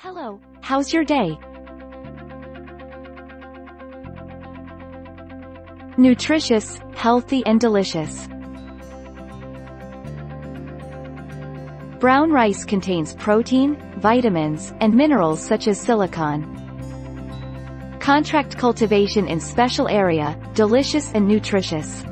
Hello, how's your day? Nutritious, healthy and delicious. Brown rice contains protein, vitamins, and minerals such as silicon. Contract cultivation in special area, delicious and nutritious.